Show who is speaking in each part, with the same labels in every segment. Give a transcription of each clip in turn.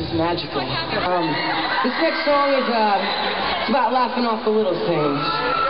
Speaker 1: just magical. Um, this next song is uh, it's about laughing off the little things.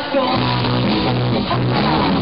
Speaker 1: Just go.